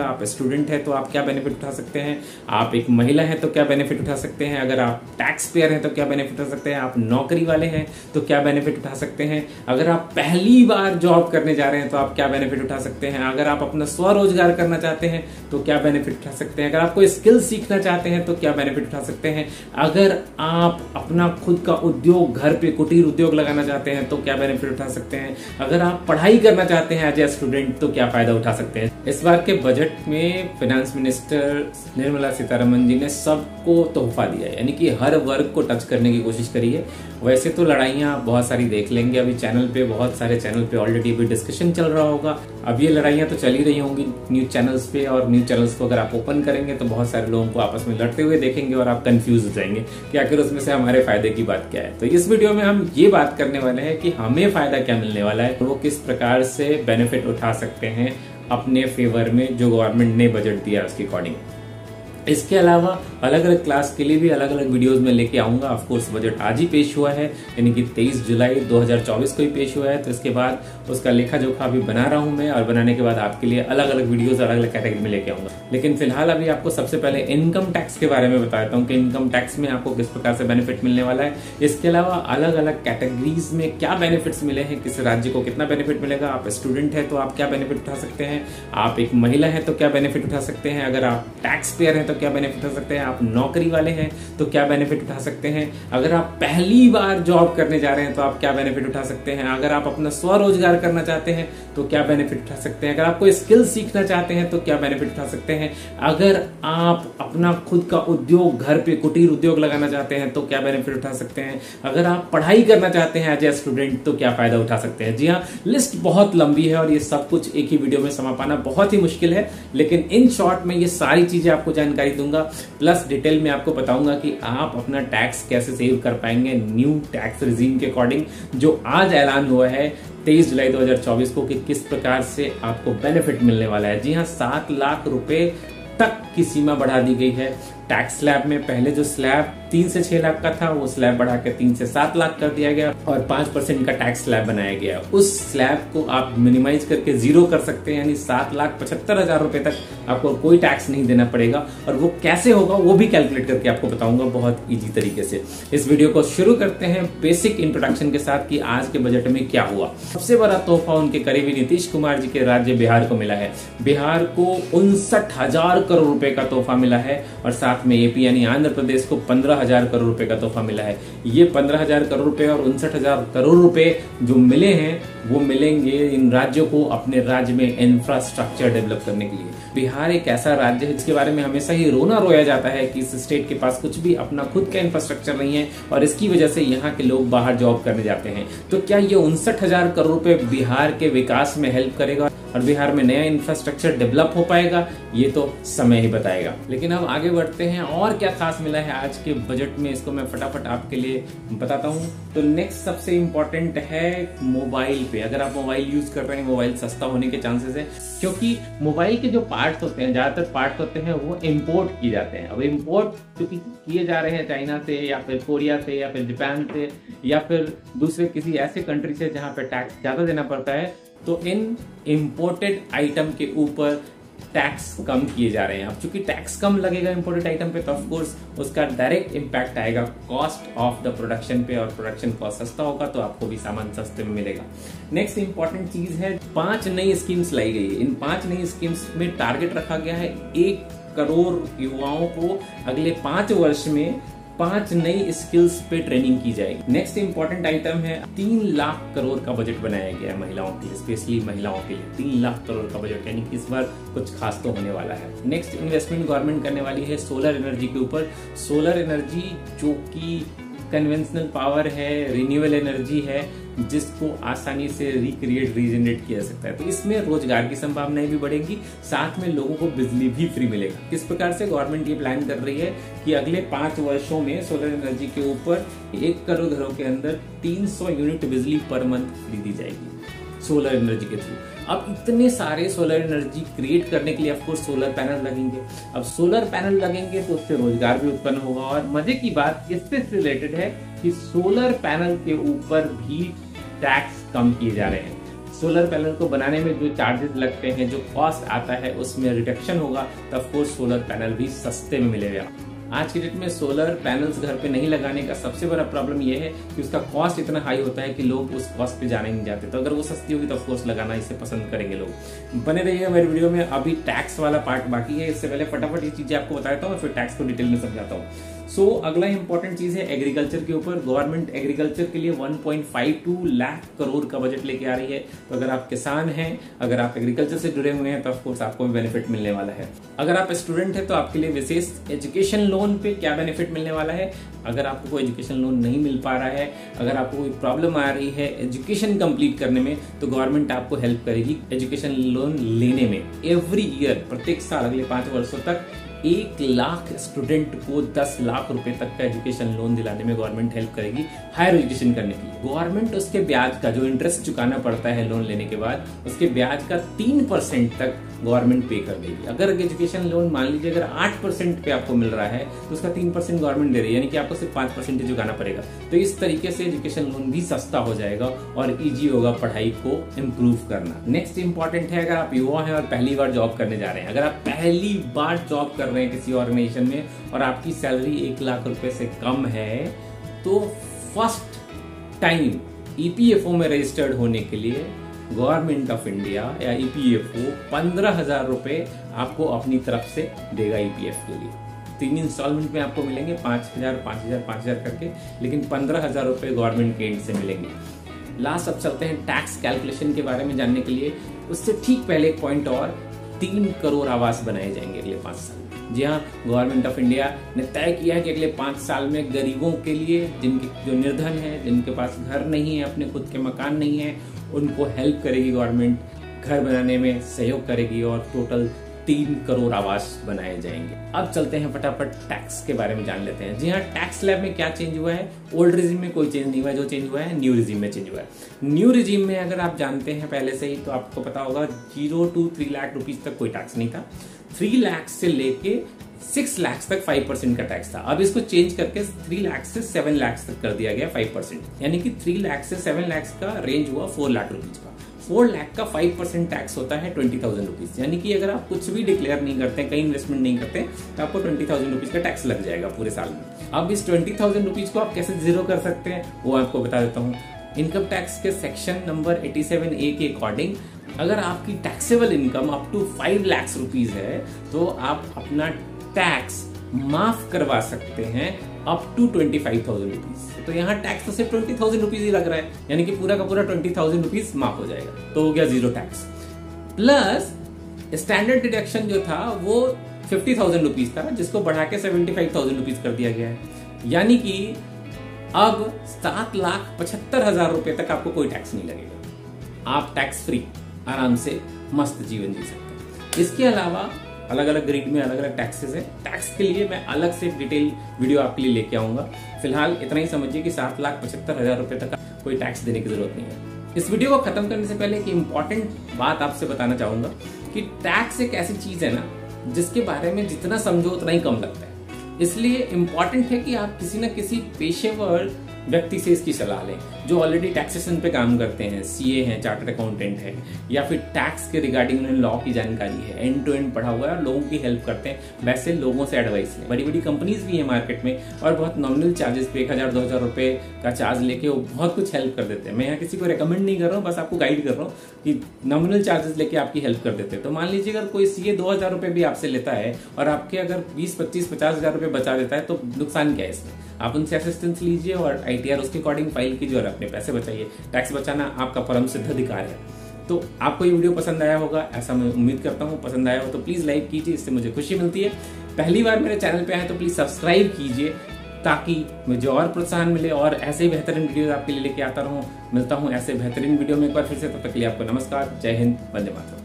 आप स्टूडेंट है तो आप क्या बेनिफिट उठा सकते हैं? आप एक महिला है तो क्या बेनिफिट उठा सकते हैं? अगर आप टैक्स पेयर हैं तो क्या बेनिफिट उठा सकते हैं? आप नौकरी वाले हैं तो क्या बेनिफिट उठा सकते हैं? अगर आप पहली बार जॉब करने जा रहे हैं तो आप क्या बेनिफिट उठा सकते हैं? अगर आप अपना स्वरोजगार करना चाहते हैं तो क्या बेनिफिट उठा सकते हैं? अगर आप कोई स्किल सीखना चाहते हैं तो क्या बेनिफिट उठा सकते हैं? अगर आप अपना खुद का उद्योग, घर पे कुटीर उद्योग लगाना चाहते हैं तो क्या बेनिफिट उठा सकते हैं? अगर आप पढ़ाई करना चाहते हैं एज ए स्टूडेंट तो क्या फ़ायदा उठा सकते हैं? इस बार के बजट में फाइनेंस मिनिस्टर निर्मला सीतारमन जी ने सबको तोहफा दिया है। यानी कि हर वर्ग को टच करने की कोशिश करी है। वैसे तो लड़ाइयाँ बहुत सारी देख लेंगे। अभी चैनल पे बहुत सारे चैनल पे ऑलरेडी अभी डिस्कशन चल रहा होगा। अब ये लड़ाइयाँ तो चल ही रही होंगी न्यूज़ चैनल्स पे और न्यूज़ चैनल्स को अगर आप ओपन करेंगे तो बहुत सारे लोगों को आपस में लड़ते हुए देखेंगे और आप कंफ्यूज हो जाएँगे कि आखिर उसमें से हमारे फ़ायदे की बात क्या है। तो इस वीडियो में हम ये बात करने वाले हैं कि हमें फ़ायदा क्या मिलने वाला है वो किस प्रकार से बेनिफिट उठा सकते हैं अपने फेवर में जो गवर्नमेंट ने बजट दिया उसके अकॉर्डिंग इसके अलावा अलग अलग क्लास के लिए भी अलग अलग वीडियोस में लेके आऊँगा। ऑफ़ कोर्स बजट आज ही पेश हुआ है, यानी कि 23 जुलाई 2024 को ही पेश हुआ है। तो इसके बाद उसका लेखा जोखा अभी बना रहा हूँ मैं और बनाने के बाद आपके लिए अलग अलग वीडियोस अलग अलग कैटेगरी में लेके आऊँगा। लेकिन फ़िलहाल अभी आपको सबसे पहले इनकम टैक्स के बारे में बताता हूँ कि इनकम टैक्स में आपको किस प्रकार से बेनिफिट मिलने वाला है। इसके अलावा अलग अलग कैटेगरीज में क्या बेनिफिट्स मिले हैं, किस राज्य को कितना बेनिफिट मिलेगा, आप स्टूडेंट है तो आप क्या बेनिफिट उठा सकते हैं, आप एक महिला है तो क्या बेनिफिट उठा सकते हैं, अगर आप टैक्स पेयर है तो क्या बेनिफिट उठा सकते हैं? आप नौकरी वाले हैं तो क्या बेनिफिट उठा सकते हैं? अगर आप पहली बार जॉब करने जा रहे हैं तो आप क्या बेनिफिट उठा सकते हैं? अगर आप अपना स्वरोजगार करना चाहते हैं तो क्या बेनिफिट उठा सकते हैं? अगर आप कोई स्किल सीखना चाहते हैं तो क्या बेनिफिट उठा सकते हैं? अगर आप अपना खुद का उद्योग घर पे कुटीर उद्योग लगाना चाहते हैं तो क्या बेनिफिट उठा सकते हैं? अगर आप पढ़ाई करना चाहते हैं एज ए स्टूडेंट तो क्या फ़ायदा उठा सकते हैं? जी हाँ लिस्ट बहुत लंबी है और ये सब कुछ एक ही वीडियो में समा पाना बहुत ही मुश्किल है, लेकिन इन शॉर्ट में ये सारी चीज़ें आपको जानकारी दूँगा। प्लस डिटेल में आपको बताऊँगा कि आप अपना टैक्स कैसे सेव कर पाएँगे न्यू टैक्स रिजीम के अकॉर्डिंग जो आज ऐलान हुआ है तेईस जुलाई 2024 को कि किस प्रकार से आपको बेनिफिट मिलने वाला है। जी हाँ सात लाख रुपए तक की सीमा बढ़ा दी गई है। टैक्स स्लैब में पहले जो स्लैब तीन से छह लाख का था, वो स्लैब बढ़ा के तीन से सात लाख कर दिया गया और पाँच परसेंट का टैक्स स्लैब बनाया गया। उस स्लैब को आप मिनिमाइज करके ज़ीरो कर सकते हैं, यानी सात लाख पचहत्तर हज़ार रुपए तक आपको कोई टैक्स नहीं देना पड़ेगा। और वो कैसे होगा, वो भी कैलकुलेट करके आपको बताऊँगा बहुत ईजी तरीके से। इस वीडियो को शुरू करते हैं बेसिक इंट्रोडक्शन के साथ कि आज के बजट में क्या हुआ। सबसे बड़ा तोहफा उनके करीबी नीतीश कुमार जी के राज्य बिहार को मिला है। बिहार को उनसठ हज़ार करोड़ रुपए का तोहफा मिला है और साथ में एपी यानी आंध्र प्रदेश को पंद्रह हज़ार करोड़ रुपए का तोहफा मिला है। ये पंद्रह हज़ार करोड़ रुपए और उनसठ हज़ार करोड़ रुपए जो मिले हैं, वो मिलेंगे इन राज्यों को अपने राज्य में इंफ्रास्ट्रक्चर डेवलप करने के लिए। बिहार एक ऐसा राज्य है जिसके बारे में हमेशा ही रोना रोया जाता है कि इस स्टेट के पास कुछ भी अपना खुद का इंफ्रास्ट्रक्चर नहीं है और इसकी वजह से यहाँ के लोग बाहर जॉब करने जाते हैं। तो क्या ये उनसठ हज़ार करोड़ रुपए बिहार के विकास में हेल्प करेगा? और बिहार में नया इंफ्रास्ट्रक्चर डेवलप हो पाएगा, ये तो समय ही बताएगा। लेकिन अब आगे बढ़ते हैं, और क्या खास मिला है आज के बजट में, इसको मैं फटाफट आपके लिए बताता हूँ। तो नेक्स्ट सबसे इंपॉर्टेंट है मोबाइल पे। अगर आप मोबाइल यूज़ कर रहे हैं मोबाइल सस्ता होने के चांसेस है, क्योंकि मोबाइल के जो पार्ट होते हैं, ज़्यादातर पार्ट होते हैं, वो इम्पोर्ट किए जाते हैं। अब इम्पोर्ट क्योंकि किए जा रहे हैं चाइना से, या फिर कोरिया से, या फिर जापान से, या फिर दूसरे किसी ऐसे कंट्री से जहाँ पे टैक्स ज़्यादा देना पड़ता है तो इन इम्पोर्टेड आइटम के ऊपर टैक्स कम किए जा रहे हैं। अब चूँकि टैक्स कम लगेगा इंपोर्टेड आइटम पे तो ऑफ़ कोर्स उसका डायरेक्ट इम्पैक्ट आएगा। कॉस्ट ऑफ़ द प्रोडक्शन पे और प्रोडक्शन कॉस्ट सस्ता होगा तो आपको भी सामान सस्ते में मिलेगा। नेक्स्ट इंपॉर्टेंट चीज़ है, पाँच नई स्कीम्स लाई गई है। इन पाँच नई स्कीम्स में टारगेट रखा गया है। एक करोड़ युवाओं को अगले पाँच वर्ष में पाँच नई स्किल्स पे ट्रेनिंग की जाएगी। नेक्स्ट इंपॉर्टेंट आइटम है, तीन लाख करोड़ का बजट बनाया गया है महिलाओं के लिए स्पेशली महिलाओं के लिए। तीन लाख करोड़ का बजट यानी कि इस बार कुछ खास तो होने वाला है। नेक्स्ट इन्वेस्टमेंट गवर्नमेंट करने वाली है सोलर एनर्जी के ऊपर। सोलर एनर्जी जो कि कन्वेंशनल पावर है रिन्यूएबल एनर्जी है जिसको आसानी से रिक्रिएट रीजनरेट किया जा सकता है। तो इसमें रोज़गार की संभावनाएँ भी बढ़ेंगी, साथ में लोगों को बिजली भी फ्री मिलेगा। किस प्रकार से गवर्नमेंट ये प्लान कर रही है कि अगले पाँच वर्षों में सोलर एनर्जी के ऊपर एक करोड़ घरों के अंदर 300 यूनिट बिजली पर मंथ खरीदी जाएगी। सोलर एनर्जी के थ्रू अब इतने सारे सोलर एनर्जी क्रिएट करने के लिए ऑफकोर्स सोलर पैनल लगेंगे. अब सोलर पैनल लगेंगे तो उससे रोज़गार भी उत्पन्न होगा और मज़े की बात इससे रिलेटेड है कि सोलर पैनल के ऊपर भी टैक्स कम किए जा रहे हैं. सोलर पैनल को बनाने में जो चार्जेस लगते हैं, जो कॉस्ट आता है, उसमें रिडक्शन होगा तो ऑफकोर्स सोलर पैनल भी सस्ते में मिलेगा. आज की डेट में सोलर पैनल्स घर पे नहीं लगाने का सबसे बड़ा प्रॉब्लम यह है कि उसका कॉस्ट इतना हाई होता है कि लोग उस कॉस्ट पे जाने नहीं जाते। तो अगर वो सस्ती होगी तो ऑफकोर्स लगाना इसे पसंद करेंगे लोग। बने रहिए हमारे वीडियो में। अभी टैक्स वाला पार्ट बाकी है। इससे पहले फटाफट ये चीज़ें आपको बताता हूँ और फिर टैक्स को डिटेल में समझाता हूँ। सो so, अगला इंपॉर्टेंट चीज़ है एग्रीकल्चर के ऊपर। गवर्नमेंट एग्रीकल्चर के लिए 1.52 लाख करोड़ का बजट लेके आ रही है। तो अगर आप किसान हैं अगर आप एग्रीकल्चर से जुड़े हुए हैं तो ऑफकोर्स आपको भी बेनिफिट मिलने वाला है। अगर आप स्टूडेंट है तो आपके लिए विशेष एजुकेशन लोन पे क्या बेनिफिट मिलने वाला है? अगर आपको कोई एजुकेशन लोन नहीं मिल पा रहा है अगर आपको कोई प्रॉब्लम आ रही है एजुकेशन कंप्लीट करने में तो गवर्नमेंट आपको हेल्प करेगी एजुकेशन लोन लेने में। एवरी ईयर प्रत्येक साल अगले पाँच वर्षों तक एक लाख स्टूडेंट को दस लाख रुपए तक का एजुकेशन लोन दिलाने में गवर्नमेंट हेल्प करेगी हायर एजुकेशन करने के लिए। गवर्नमेंट उसके ब्याज का जो इंटरेस्ट चुकाना पड़ता है लोन लेने के बाद, उसके ब्याज का तीन परसेंट तक गवर्नमेंट पे कर देगी। अगर एजुकेशन लोन मान लीजिए अगर आठ परसेंट पे आपको मिल रहा है तो उसका तीन परसेंट गवर्नमेंट दे रही है, यानी कि आपको सिर्फ़ पाँच परसेंट चुकाना पड़ेगा। तो इस तरीके से एजुकेशन लोन भी सस्ता हो जाएगा और इजी होगा पढ़ाई को इम्प्रूव करना। नेक्स्ट इंपॉर्टेंट है, अगर आप युवा है और पहली बार जॉब करने जा रहे हैं, अगर आप पहली बार जॉब कर रहे हैं किसी ऑर्गेनाइजेशन में, और आपकी सैलरी एक लाख रुपए से कम है तो फ़र्स्ट टाइम ईपीएफओ में रजिस्टर्ड होने के लिए गवर्नमेंट ऑफ़ इंडिया या ईपीएफओ पंद्रह हज़ार रुपए आपको अपनी तरफ़ से देगा ईपीएफ के लिए। तीन इंस्टॉलमेंट में आपको मिलेंगे पाँच हज़ार पाँच हज़ार पाँच हज़ार करके, लेकिन पंद्रह हज़ार रुपए गवर्नमेंट के एंड से मिलेंगे। लास्ट अब चलते हैं टैक्स कैलकुलेशन के बारे में जानने के लिए। उससे ठीक पहले एक पॉइंट और, तीन करोड़ आवास बनाए जाएँगे अगले पाँच साल जी हाँ गवर्नमेंट ऑफ़ इंडिया ने तय किया है कि अगले पाँच साल में गरीबों के लिए जिनके जो निर्धन है, जिनके पास घर नहीं है, अपने खुद के मकान नहीं है, उनको हेल्प करेगी गवर्नमेंट घर बनाने में सहयोग करेगी और टोटल तीन करोड़ आवास बनाए जाएँगे। अब चलते हैं फटाफट टैक्स के बारे में जान लेते हैं। जी हाँ टैक्स लैब में क्या चेंज हुआ है? ओल्ड रिजीम में कोई चेंज नहीं हुआ है। जो चेंज हुआ है न्यू रिजीम में चेंज हुआ है। न्यू रिजीम में अगर आप जानते हैं पहले से ही तो आपको पता होगा zero to three lakh rupees तक कोई टैक्स नहीं था। थ्री लैक्स से लेके सिक्स लैक्स तक फाइव परसेंट का टैक्स था। अब इसको चेंज करके थ्री लैक्स से सेवन लैक्स तक कर दिया गया फाइव परसेंट यानी कि थ्री लैक्स से सेवन लैक्स का रेंज हुआ फोर लाख रुपीज़ का। फोर लाख का फाइव परसेंट टैक्स होता है ट्वेंटी थाउज़ेंड रुपीज़ यानी कि अगर आप कुछ भी डिक्लेयर नहीं करते, कहीं इन्वेस्टमेंट नहीं करते तो आपको ट्वेंटी थाउज़ेंड रुपीज़ का टैक्स लग जाएगा पूरे साल में। अब इस ट्वेंटी थाउज़ेंड रुपीज़ को आप कैसे ज़ीरो कर सकते हैं, वो आपको बता देता हूँ। इनकम टैक्स के सेक्शन नंबर 87 ए के अकॉर्डिंग अगर आपकी taxable income up to five lakhs rupees है तो आप अपना टैक्स माफ़ करवा सकते हैं up to twenty five thousand rupees तो यहाँ टैक्स तो सिर्फ़ ट्वेंटी थाउज़ेंड रुपीज़ ही लग रहा है, यानी कि पूरा का पूरा ट्वेंटी थाउज़ेंड रुपीज़ माफ़ हो जाएगा। तो हो गया zero tax plus standard deduction जो था, वो फिफ्टी थाउज़ेंड रुपीज़ था, जिसको बढ़ा के सेवेंटी फाइव थाउज़ेंड रुपीज़ कर दिया गया है। यानी कि अब सात लाख पचहत्तर हज़ार रुपए तक आपको कोई टैक्स नहीं लगेगा। आप टैक्स फ्री आराम से मस्त जीवन जी सकते हैं। इसके अलावा अलग अलग ग्रेड में अलग अलग टैक्सेस है। टैक्स के लिए मैं अलग से डिटेल वीडियो आपके लिए लेके आऊँगा। फ़िलहाल इतना ही समझिए कि सात लाख पचहत्तर हज़ार रुपए तक कोई टैक्स देने की ज़रूरत नहीं है। इस वीडियो को खत्म करने से पहले एक इंपॉर्टेंट बात आपसे बताना चाहूँगा कि टैक्स एक ऐसी चीज़ है ना, जिसके बारे में जितना समझो उतना ही कम लगता है। इसलिए इंपॉर्टेंट है कि आप किसी न किसी पेशेवर व्यक्ति से इसकी सलाह लें। जो ऑलरेडी टैक्सेशन पे काम करते हैं सीए हैं चार्टर्ड अकाउंटेंट है, या फिर टैक्स के रिगार्डिंग उन्हें लॉ की जानकारी है एंड टू एंड पढ़ा हुआ है और लोगों की हेल्प करते हैं, वैसे लोगों से एडवाइस लें। बड़ी बड़ी कंपनीज़ भी है मार्केट में और बहुत नॉमिनल चार्जेस पे एक हज़ार, दो हज़ार रुपए का चार्ज लेके वो बहुत कुछ हेल्प कर देते हैं। मैं यहाँ किसी को रिकमेंड नहीं कर रहा हूँ, बस आपको गाइड कर रहा हूँ कि नॉमिनल चार्जेस लेके आपकी हेल्प कर देते हैं। तो मान लीजिए अगर कोई सीए दो हज़ार रुपए भी आपसे लेता है और आपके अगर बीस, पच्चीस, पचास हज़ार रुपए बचा देता है तो नुकसान क्या है इसमें? आप उनसे असिस्टेंस लीजिए और आईटीआर उसके अकॉर्डिंग फ़ाइल कीजिए और अपने पैसे बचाइए। टैक्स बचाना आपका परम सिद्ध अधिकार है। तो आपको ये वीडियो पसंद आया होगा, ऐसा मैं उम्मीद करता हूँ, पसंद आया हो तो प्लीज़ लाइक कीजिए, इससे मुझे खुशी मिलती है। पहली बार मेरे चैनल पे आए तो प्लीज़ सब्सक्राइब कीजिए, ताकि मुझे और प्रोत्साहन मिले और ऐसे ही बेहतरीन वीडियो आपके लिए लेके आता रहूँ। मिलता हूँ ऐसे बेहतरीन वीडियो में एक बार फिर से, तब तक के लिए आपको नमस्कार, जय हिंद, वंदे मातरम।